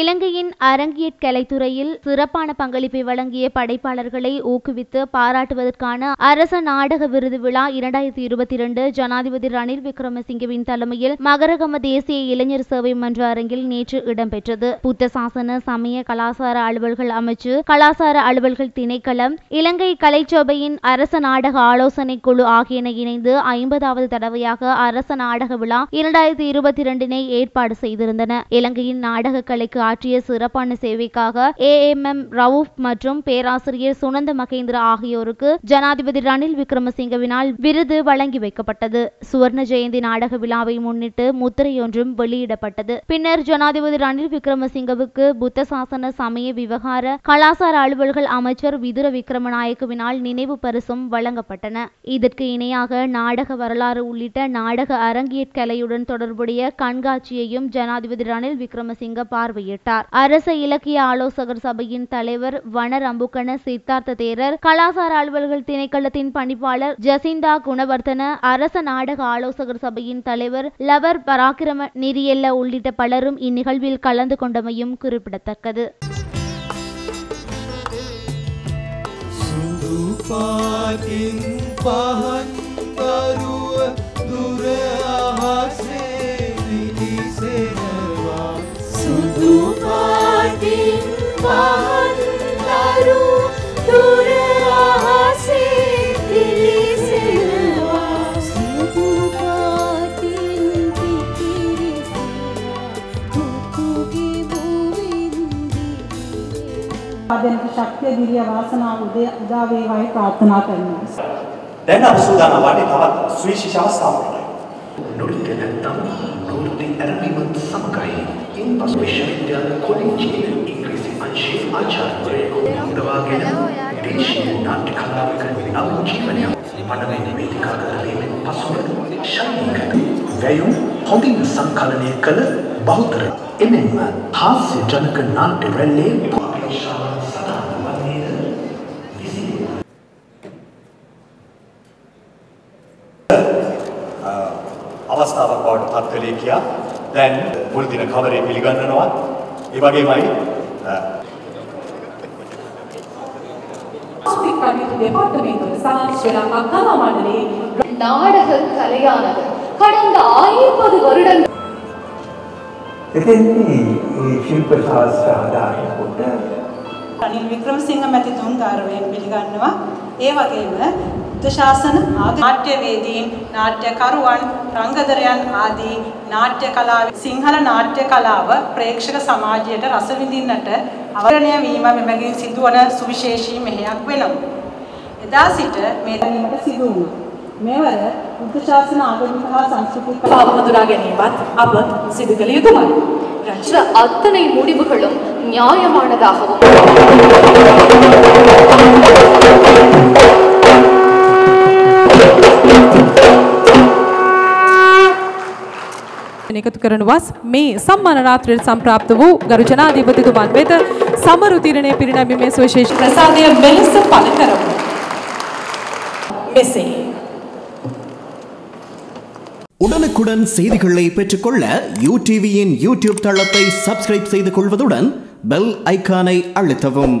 இலங்கையின் அரங்கியற் கலைத்துறையில் சிறப்பான பங்களிப்பை வழங்கிய படைப்பாளர்களை ஊக்குவித்து பாராட்டுவதற்கான அரச நாடக விருது விழா இரண்டாயிரத்தி இருபத்தி இரண்டு ஜனாதிபதி ரணில் விக்ரமசிங்கவின் தலைமையில் மகரகம தேசிய இளைஞர் சேவை மன்ற அரங்கில் நேற்று இடம்பெற்றது. புத்த சாசன சமய கலாசார அலுவல்கள் அமைச்சு கலாசார அலுவல்கள் திணைக்களம் இலங்கை கலைச்சபையின் அரச நாடக ஆலோசனை குழு ஆகியன இணைந்து ஐம்பதாவது தடவையாக அரச நாடக விழா இரண்டாயிரத்தி இருபத்தி இரண்டினை ஏற்பாடு செய்திருந்தன. இலங்கையின் நாடக கலைக்கு ஆற்றிய சிறப்பான சேவைக்காக ஏ எம் எம் ரவுப் மற்றும் பேராசிரியர் சுனந்த மகேந்திர ஆகியோருக்கு ஜனாதிபதி ரணில் விக்ரமசிங்கவினால் விருது வழங்கி வைக்கப்பட்டது. சுவர்ண ஜெயந்தி நாடக விழாவை முன்னிட்டு முத்திரையொன்றும் வெளியிடப்பட்டது. பின்னர் ஜனாதிபதி ரணில் விக்ரமசிங்கவுக்கு புத்த சாசன சமய விவகார கலாசார அலுவல்கள் அமைச்சர் விதுர விக்ரமநாயக்கவினால் நினைவு பரிசும் வழங்கப்பட்டன. இதற்கு இணையாக நாடக வரலாறு உள்ளிட்ட நாடக அரங்கியற் கலையுடன் தொடர்புடைய கண்காட்சியையும் ஜனாதிபதி ரணில் விக்ரமசிங்க பார்வையிட்டார் வெளியிட்டார். அரச இலக்கிய ஆலோசகர் சபையின் தலைவர் வனர் அம்புக்கன சித்தார்த்த தேரர் கலாசார அலுவல்கள் திணைக்களத்தின் பணிப்பாளர் ஜசிந்தா குணவர்த்தன அரச நாடக ஆலோசகர் சபையின் தலைவர் லவர் பராக்கிரம நிரியல்ல உள்ளிட்ட பலரும் இந்நிகழ்வில் கலந்து கொண்டமையும் குறிப்பிடத்தக்கது. பாகின் பகன் கரு ආදෙනට ශක්තිය දිරිය වාසනාව උදේ උදා වේවායි ප්‍රාර්ථනා කරනවා. දැන් අප සූදානම් වන්නේ තවත් සුවිශේෂ අවස්ථාවකටයි. නොරිත නැත්තම් නොවෘත්ති ඇරඹීමත් සමගයි ඉන් පසු විශ්වවිද්‍යාල කොලෙජයේ ඉංග්‍රීසි අංශයේ ආචාර්යවරයෙකු නියමිතවාගෙන දේශීය නාට්‍ය කලාවක නව ජීවනයක් පණවෙන වේදිකාගත වීමෙන් පසුව ශෛලික වැයුම් හොඳින් සංකලනය කළ බහුතර එමෙන්ම හාස්‍ය ජනක නාට්‍ය රැල්ලේ අවස්ථාවක් බවට පත් කළේ කියා දැන් මුල් දින කවරේ පිළිගන්නනවා. ඒ වගේමයි අ, ஸ்பீக் கல்வி டெபார்ட்மெண்ட் சஹா ஸ்ரீலங்கா கலா மண்டலே நாடக கலையானது கடந்த ஐம்பது வருடங்கள் එතෙන්දී ඒ ශිල්ප ශාස්ත්‍ර ආධාරය කොට රනිල් වික්‍රමසිංහ මැතිතුන් ගෞරවයෙන් පිළිගන්නවා. ඒ වගේම බුද්ධ ශාසන නාට්‍යවේදීන්, නාට්‍යකරුවන්, රංගදරයන් ආදී නාට්‍ය කලාව සිංහල නාට්‍ය කලාව ප්‍රේක්ෂක සමාජයට රස විඳින්නට අවරණය වීම මෙමගින් සිදුවන සුවිශේෂී මෙහෙයක් වෙනවා. එදා සිට මේ ගැනීමට සිදු වුණා. මෙවර බුද්ධ ශාසන ආගමික හා සංස්කෘතික பாவ හඳුනා ගැනීමත් අප සිදු කළ යුතුමයි. மற்ற அத்தனை முடிவுகளும் நியாயமானதாகவும் එකතු කරන වස් මේ සම්මාන රාත්‍රියට සම්ප්‍රාප්ත වූ ගරු ජනාධිපතිතුමන් වෙත සමරු තිරණය පිරිනැමීමේ සුවිශේෂ ප්‍රසාදය මෙලෙස පළ කරමු. මෙසේ உடனுக்குடன் செய்திகளை பெற்றுக்கொள்ள யூ டிவியின் யூடியூப் தளத்தை சப்ஸ்கிரைப் செய்து கொள்வதுடன் பெல் ஐகானை அழுத்தவும்